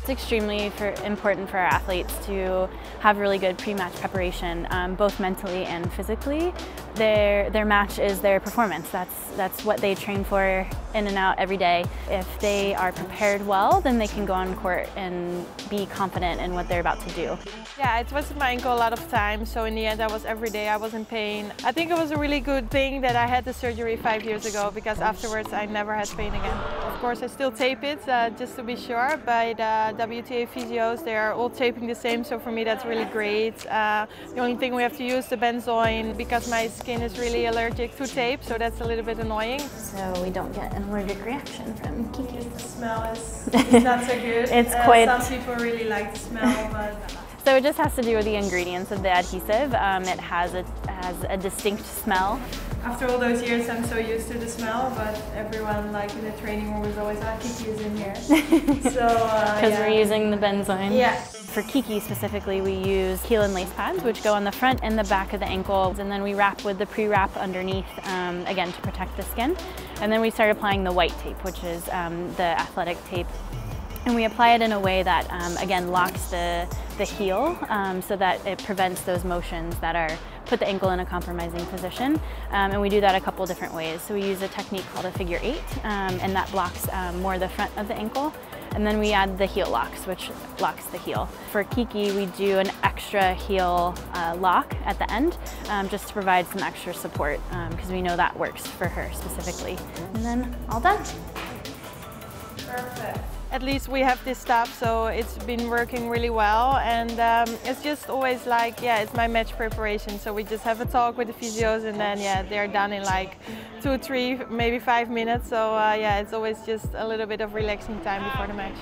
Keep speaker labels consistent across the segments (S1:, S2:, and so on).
S1: It's extremely for, important for our athletes to have really good pre-match preparation, um, both mentally and physically. Their, their match is their performance. That's, that's what they train for in and out every day. If they are prepared well, then they can go on court and be confident in what they're about to do.
S2: Yeah, it was my ankle a lot of times, so in the end I was every day, I was in pain. I think it was a really good thing that I had the surgery five years ago because afterwards I never had pain again. Of course I still tape it uh, just to be sure, but uh, WTA physios, they are all taping the same, so for me that's really great. Uh, the only thing we have to use the benzoin because my skin is really allergic to tape, so that's a little bit annoying.
S1: So we don't get an allergic reaction from Kiki.
S2: The smell is, is not so good.
S1: it's uh, quite...
S2: Some people really like the smell, but...
S1: So it just has to do with the ingredients of the adhesive. Um, it has a, has a distinct smell
S2: after all those years, I'm so used to the smell, but everyone, like in the training room, is always, ah, Kiki is in here. so,
S1: Because uh, yeah. we're using the benzoin.
S2: Yeah.
S1: For Kiki specifically, we use heel and lace pads, which go on the front and the back of the ankles, and then we wrap with the pre-wrap underneath, um, again, to protect the skin. And then we start applying the white tape, which is um, the athletic tape and we apply it in a way that, um, again, locks the, the heel um, so that it prevents those motions that are put the ankle in a compromising position. Um, and we do that a couple different ways. So we use a technique called a figure eight, um, and that blocks um, more the front of the ankle. And then we add the heel locks, which locks the heel. For Kiki, we do an extra heel uh, lock at the end, um, just to provide some extra support, because we know that works for her specifically. And then all done.
S2: Perfect at least we have this stuff so it's been working really well. And um, it's just always like yeah it's my match preparation. So we just have a talk with the physios and then yeah they're done in like two three maybe five minutes. So uh, yeah it's always just a little bit of relaxing time before the match.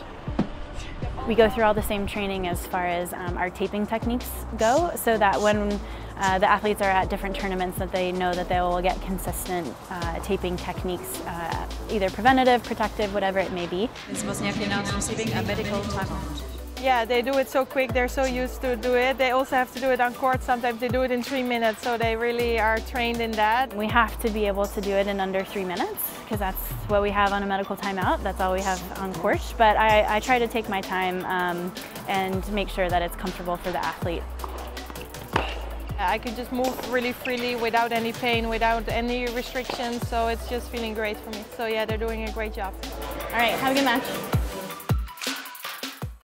S1: We go through all the same training as far as um, our taping techniques go so that when uh, the athletes are at different tournaments that they know that they will get consistent uh, taping techniques, uh, either preventative, protective, whatever it may be.
S3: Is Wozniacki announced receiving a medical timeout.
S2: Yeah, they do it so quick, they're so used to do it. They also have to do it on court, sometimes they do it in three minutes, so they really are trained in that.
S1: We have to be able to do it in under three minutes, because that's what we have on a medical timeout, that's all we have on court. But I, I try to take my time um, and make sure that it's comfortable for the athlete.
S2: I can just move really freely without any pain, without any restrictions, so it's just feeling great for me. So yeah, they're doing a great job.
S1: All right, have a good match.